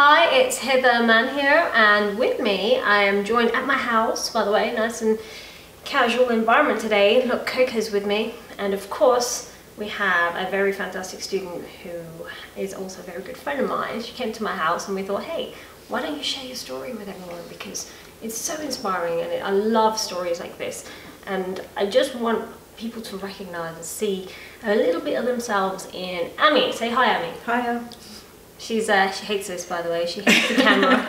Hi, it's Hither Mann here, and with me I am joined at my house, by the way, nice and casual environment today. Look, Coco's with me, and of course, we have a very fantastic student who is also a very good friend of mine. She came to my house, and we thought, hey, why don't you share your story with everyone? Because it's so inspiring, and I love stories like this. And I just want people to recognize and see a little bit of themselves in Amy. Say hi, Amy. Hiya. She's uh, she hates this by the way. She hates the camera.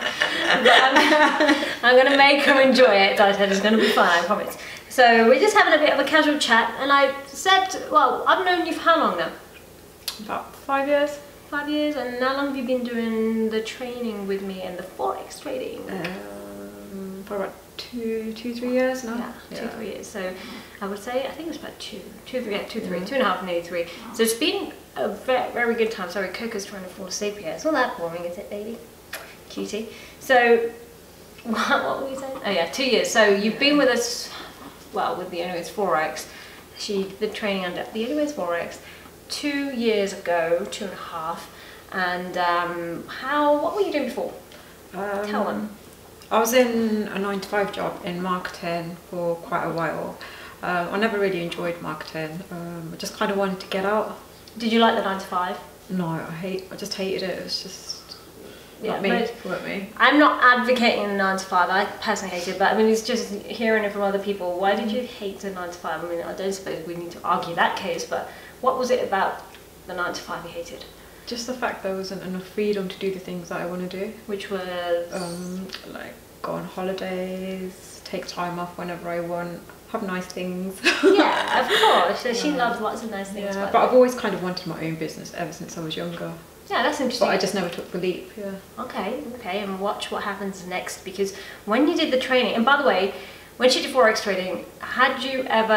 I'm, I'm, gonna make her enjoy it. I said it's gonna be fun. I promise. So we're just having a bit of a casual chat, and I said, well, I've known you for how long now? About five years. Five years. And how long have you been doing the training with me and the forex trading? Um, for about two, two, three years now. Yeah, two, yeah. three years. So I would say I think it was about two, two, three, yeah, two, three, two and a half, nearly three. So it's been a very, very good time. Sorry, Coco's trying to fall asleep here. It's not that boring, is it, baby? Cutie. So, what, what were you saying? Oh yeah, two years. So you've been with us, well, with the Only Way Is Forex. She's been training under the Only Way Is Forex two years ago, two and a half. And um, how? What were you doing before? Um, Tell them. I was in a nine to five job in marketing for quite a while. Um, I never really enjoyed marketing. Um, I just kind of wanted to get out. Did you like the nine to five? No, I hate. I just hated it. It was just yeah, not me. Not me. I'm not advocating the nine to five. I personally hate it, but I mean, it's just hearing it from other people. Why did you hate the nine to five? I mean, I don't suppose we need to argue that case, but what was it about the nine to five you hated? Just the fact there wasn't enough freedom to do the things that I want to do. Which was? Um, like go on holidays, take time off whenever I want, have nice things. yeah, of course. So she loves lots of nice things. Yeah, but I've always kind of wanted my own business ever since I was younger. Yeah, that's interesting. But I just never took the leap, yeah. Okay, okay, and watch what happens next because when you did the training, and by the way, when she did Forex trading, had you ever,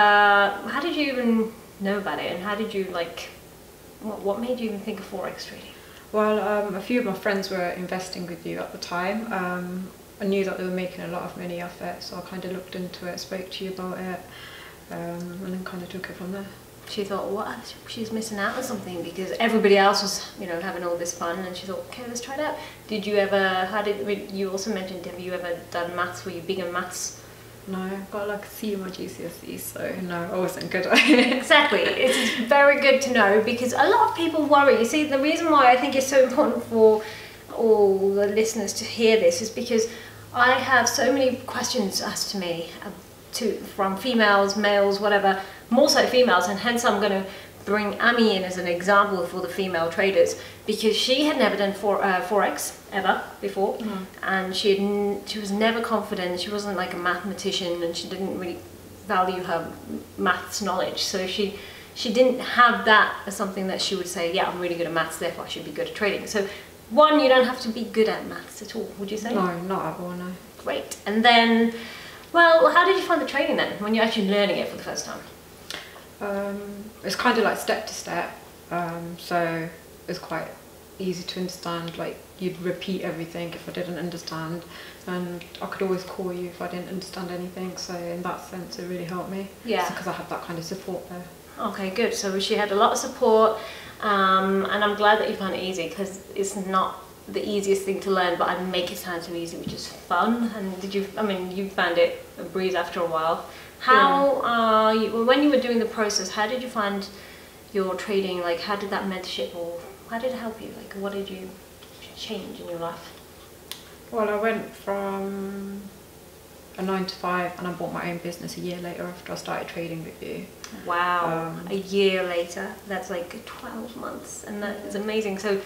how did you even know about it and how did you like what, what made you even think of forex trading? Well um, a few of my friends were investing with you at the time. Um, I knew that they were making a lot of money off it so I kind of looked into it spoke to you about it um, and then kind of took it from there. She thought what? She's missing out on something because everybody else was you know having all this fun and she thought okay let's try it out did you ever how did you also mentioned have you ever done maths? Were you big in maths no, I got like a C in my GCSE, so no, I wasn't good exactly. It's very good to know because a lot of people worry. You see, the reason why I think it's so important for all the listeners to hear this is because I have so many questions asked to me uh, to from females, males, whatever, more so females, and hence I'm going to bring Amy in as an example for the female traders because she had never done for, uh, forex ever before. Mm. and she had she was never confident. She wasn't like a mathematician and she didn't really value her maths knowledge. So she she didn't have that as something that she would say yeah I'm really good at maths therefore I should be good at trading. So one you don't have to be good at maths at all would you say? No not at all no. Great. And then well how did you find the training then when you're actually learning it for the first time? Um, it's kind of like step to step, um, so it's quite easy to understand. Like you'd repeat everything if I didn't understand, and I could always call you if I didn't understand anything. So in that sense, it really helped me. Yeah. Because I had that kind of support there. Okay, good. So she had a lot of support, um, and I'm glad that you found it easy because it's not the easiest thing to learn, but I make it sound so easy, which is fun. And did you? I mean, you found it a breeze after a while. How, yeah. uh, you, when you were doing the process, how did you find your trading? Like, how did that mentorship or how did it help you? Like, what did you change in your life? Well, I went from a nine to five and I bought my own business a year later after I started trading with you. Wow, um, a year later. That's like 12 months and that is amazing. So,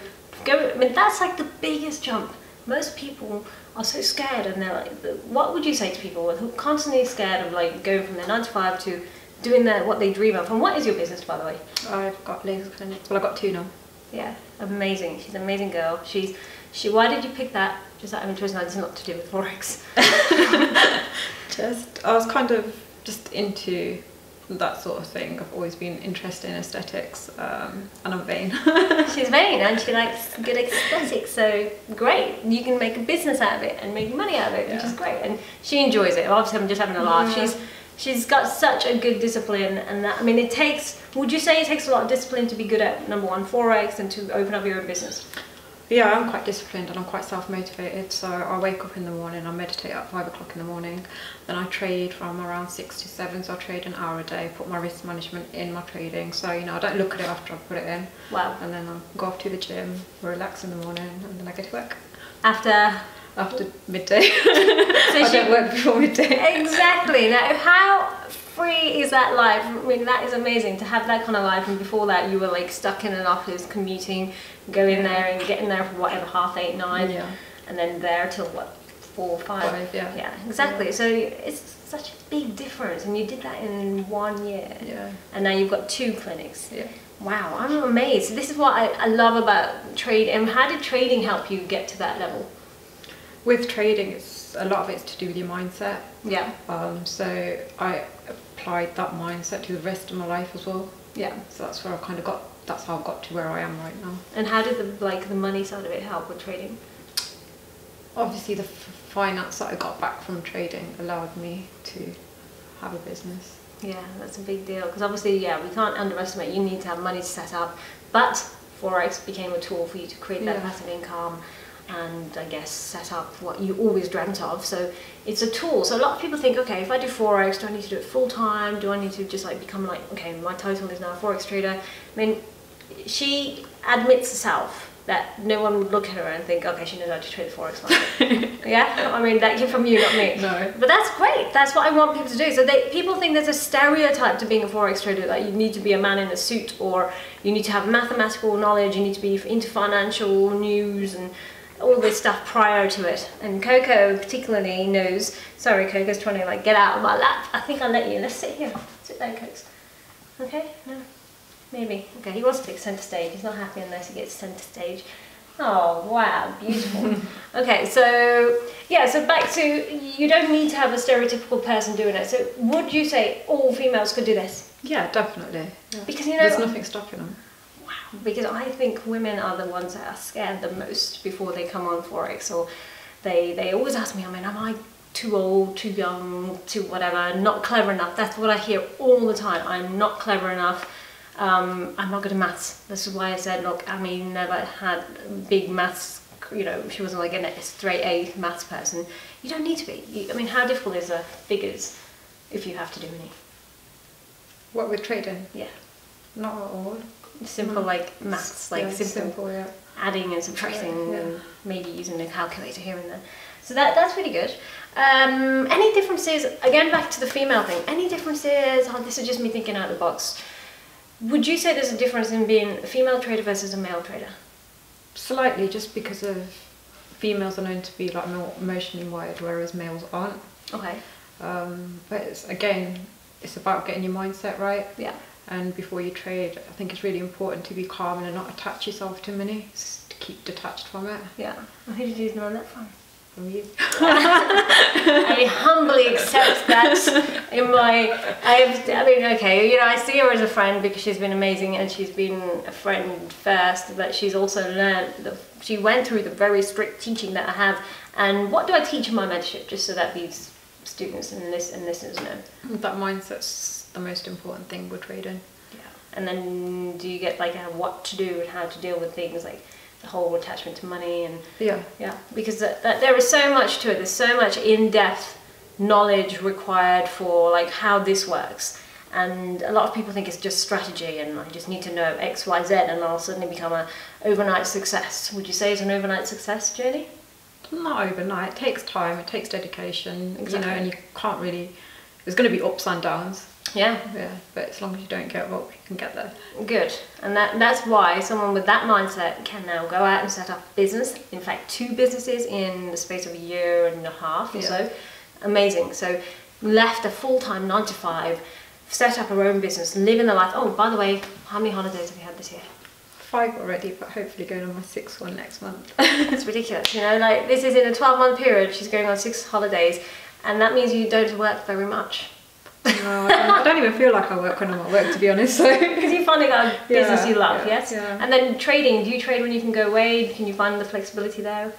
go, I mean, that's like the biggest jump. Most people are so scared and they're like, what would you say to people who are constantly scared of like going from their 9 to 5 to doing their, what they dream of? And what is your business, by the way? I've got laser clinics. Well, I've got two now. Yeah, amazing. She's an amazing girl. She's, she, why did you pick that? Just out of interest, now, it's not to do with Forex. just, I was kind of just into that sort of thing. I've always been interested in aesthetics um, and I'm vain. She's vain and she likes good aesthetics, so great. You can make a business out of it and make money out of it, yeah. which is great. And she enjoys it. Obviously, I'm just having a laugh. Yeah. She's she's got such a good discipline and that, I mean, it takes, would you say it takes a lot of discipline to be good at number one, Forex and to open up your own business? Yeah, I'm quite disciplined and I'm quite self motivated. So I wake up in the morning, I meditate at five o'clock in the morning, then I trade from around six to seven. So I trade an hour a day, put my risk management in my trading. So, you know, I don't look at it after I put it in. Wow. And then I go off to the gym, relax in the morning, and then I go to work After after midday. so I don't work before midday. exactly now how free is that life i mean that is amazing to have that kind of life and before that you were like stuck in an office commuting going in there and getting there for whatever half eight nine Yeah. and then there till what four, five. yeah. yeah exactly so it's such a big difference and you did that in one year Yeah. and now you've got two clinics Yeah. wow i'm amazed this is what i, I love about trade and how did trading help you get to that level With trading, it's a lot of it's to do with your mindset. yeah Um, so I applied that mindset to the rest of my life as well. yeah So that's where I kind of got. That's how I got to where I am right now. and how did the like the money side of it help with trading Obviously, the f- finance that I got back from trading allowed me to have a business. Yeah, that's a big deal because obviously, yeah, we can't underestimate. You need to have money to set up, but forex became a tool for you to create that Yeah. passive income and I guess set up what you always dreamt of. So it's a tool. So a lot of people think, okay, if I do forex, do I need to do it full time? Do I need to just like become like, okay, my title is now a forex trader? I mean, she admits herself that no one would look at her and think, okay, she knows how to trade the forex market. yeah, I mean that came from you, not me. No. But that's great. That's what I want people to do. So they, people think there's a stereotype to being a forex trader that you need to be a man in a suit or you need to have mathematical knowledge, you need to be into financial news and all this stuff prior to it. And Coco particularly knows. Sorry, Coco's trying to like get out of my lap. I think I'll let you. Let's sit here. Sit there, Coco. Okay? No. Maybe. Okay, he wants to take centre stage. He's not happy unless he gets centre stage. Oh, wow, beautiful. okay, so yeah, so back to you don't need to have a stereotypical person doing it. So would you say all females could do this? Yeah, definitely. Yeah. Because you know There's nothing stopping them. Because I think women are the ones that are scared the most before they come on forex, or they they always ask me, I mean, am I too old, too young, too whatever, not clever enough? That's what I hear all the time. I'm not clever enough. Um, I'm not good at maths. This is why I said, look, I mean, never had big maths. You know, she wasn't like a straight A maths person. You don't need to be. You, I mean, how difficult is a figures if you have to do any? What with trading? Yeah, Not at all. Simple like maths, like yeah, simple simple. Yeah. adding and subtracting Yeah. and maybe using a calculator here and there. So that that's really good. Um, any differences? Again, back to the female thing. Any differences? Oh, this is just me thinking out of the box. Would you say there's a difference in being a female trader versus a male trader? Slightly, just because of females are known to be like more emotionally wired, whereas males aren't. Okay. Um, but it's, again, it's about getting your mindset right. Yeah. And before you trade, I think it's really important to be calm and not attach yourself to money. Just to keep detached from it. Yeah. Well, who did you learn that from? From you. I humbly accept that in my. I've, I mean, okay, you know, I see her as a friend because she's been amazing and she's been a friend first, but she's also learned. The, she went through the very strict teaching that I have. And what do I teach in my mentorship, just so that these students and, lis- and listeners know? That mindset's the most important thing we're trading. Yeah. And then do you get like a what to do and how to deal with things like the whole attachment to money and Yeah. Yeah, because that, that, there is so much to it. There's so much in-depth knowledge required for like how this works. And a lot of people think it's just strategy and I just need to know X, Y, Z and I'll suddenly become an overnight success. Would you say it's an overnight success journey? Not overnight. It takes time. It takes dedication. Exactly. You know, and you can't really. There's going to be ups and downs. Yeah, Yeah. But as long as you don't get up, you can get there. good. And that, that's why someone with that mindset can now go out and set up a business. In fact, two businesses in the space of a year and a half or Yeah. so. Amazing. So left a full-time nine to five, set up her own business, living the life. Oh, by the way, how many holidays have you had this year? Five already, but hopefully going on my sixth one next month. It's ridiculous, you know. Like this is in a twelve-month period. She's going on six holidays, and that means you don't work very much no, I don't, I don't even feel like I work when I'm at work, to be honest. So. because you finally got a business Yeah, you love. yeah, yes. yeah. And then trading. Do you trade when you can go away? Can you find the flexibility there?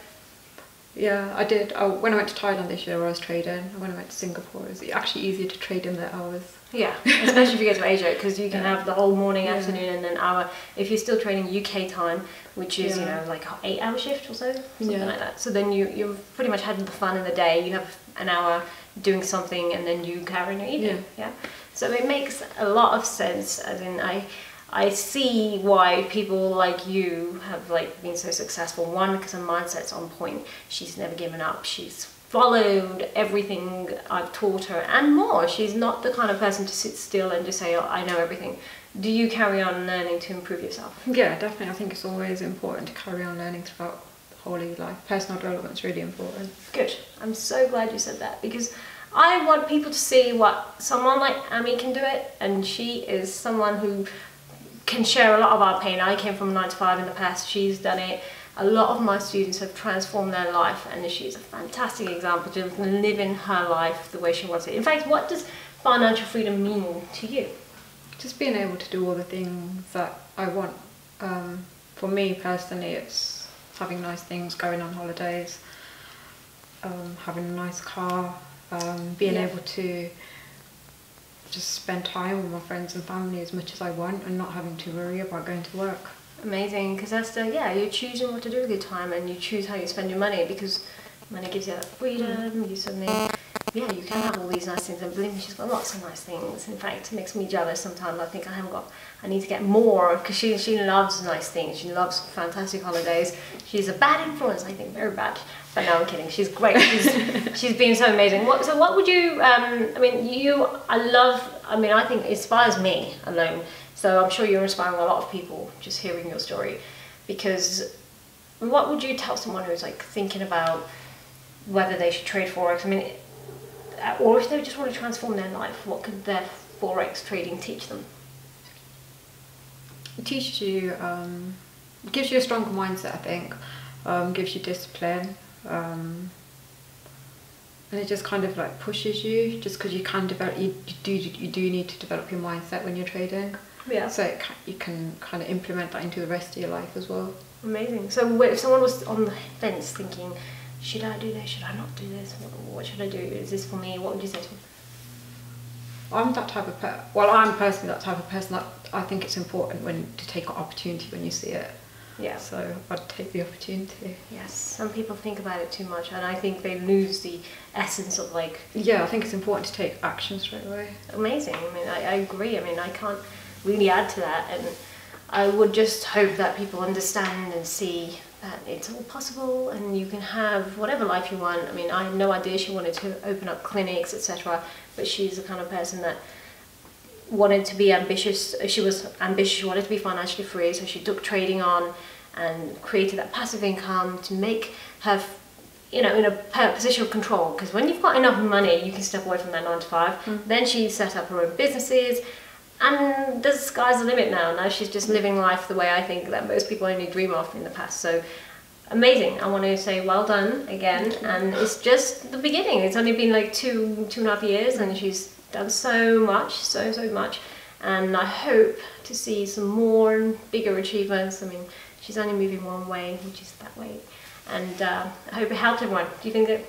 Yeah, I did. Oh, when I went to Thailand this year, I was trading. When I went to Singapore, it was actually easier to trade in their hours. Yeah, especially if you go to Asia, because you can Yeah. have the whole morning, afternoon, and an hour. If you're still trading UK time, which is you know like eight hour shift or so, something like that. So then you you've pretty much had the fun in the day. You have an hour doing something, and then you carry on evening. Yeah. So it makes a lot of sense. As in, I I see why people like you have like been so successful. One, because her mindset's on point. She's never given up. She's followed everything I've taught her and more. She's not the kind of person to sit still and just say, oh, I know everything. Do you carry on learning to improve yourself? Yeah, definitely. I think it's always important to carry on learning throughout the whole of your life. Personal development's really important. Good. I'm so glad you said that because I want people to see what someone like Amy can do it, and she is someone who can share a lot of our pain. I came from a nine to five in the past. She's done it. A lot of my students have transformed their life, and she's a fantastic example to living her life the way she wants it. In fact, what does financial freedom mean to you? Just being able to do all the things that I want. Um, for me personally, it's having nice things, going on holidays, um, having a nice car, um, being Yeah. able to just spend time with my friends and family as much as I want and not having to worry about going to work. Amazing, because that's the yeah, you're choosing what to do with your time, and you choose how you spend your money because money gives you that freedom. You suddenly, yeah, you can have all these nice things, and believe me, she's got lots of nice things. In fact, it makes me jealous sometimes. I think I haven't got, I need to get more because she she loves nice things. She loves fantastic holidays. She's a bad influence, I think, very bad. But no, I'm kidding. She's great. She's, she's been so amazing. What, so what would you? Um, I mean, you. I love. I mean, I think it inspires me alone. So I'm sure you're inspiring a lot of people just hearing your story. Because what would you tell someone who's like thinking about whether they should trade forex? I mean, uh, or if they just want to transform their life, what could their forex trading teach them? It teaches you, um, gives you a stronger mindset, I think, um, gives you discipline, um, and it just kind of like pushes you. Just because you can develop, you, you do you do need to develop your mindset when you're trading. Yeah. So it ca you can kind of implement that into the rest of your life as well. Amazing. So if someone was on the fence thinking, should I do this? Should I not do this? What, what should I do? Is this for me? What would you say to them? I'm that type of per- well, I'm personally that type of person that I think it's important when to take an opportunity when you see it. Yeah. So I'd take the opportunity. Yes. Some people think about it too much, and I think they lose the essence of like Yeah, I think it's important to take action straight away. amazing. I mean, I, I agree. I mean, I can't really add to that, and I would just hope that people understand and see that it's all possible, and you can have whatever life you want. I mean, I had no idea she wanted to open up clinics, etc. But she's the kind of person that wanted to be ambitious. She was ambitious. She wanted to be financially free, so she took trading on and created that passive income to make her, you know, in a position of control. Because when you've got enough money, you can step away from that nine to five. Mm. Then she set up her own businesses. And the sky's the limit now. Now she's just living life the way I think that most people only dream of in the past. So amazing. I want to say well done again. And it's just the beginning. It's only been like two, two and a half years, and she's done so much, so, so much. And I hope to see some more and bigger achievements. I mean, she's only moving one way, which is that way. And uh, I hope it helped everyone. Do you think that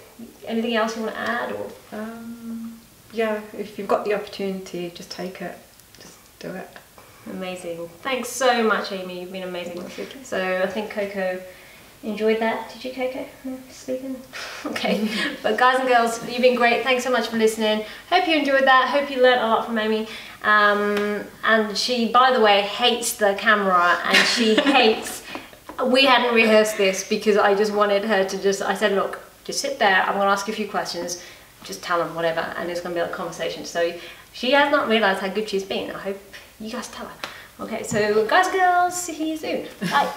anything else you want to add? Or Um, yeah, if you've got the opportunity, just take it. Just do it. Amazing. Thanks so much, Amy. You've been amazing. So I think Coco enjoyed that. Did you, Coco? Sleeping? okay. but guys and girls, you've been great. Thanks so much for listening. Hope you enjoyed that. Hope you learnt a lot from Amy. Um, and she, by the way, hates the camera and she hates. We hadn't rehearsed this because I just wanted her to just. I said, look, just sit there. I'm going to ask you a few questions. Just tell them whatever, and it's going to be like a conversation. So she has not realised how good she's been. I hope you guys tell her. Okay, so guys and girls, see you soon. Bye.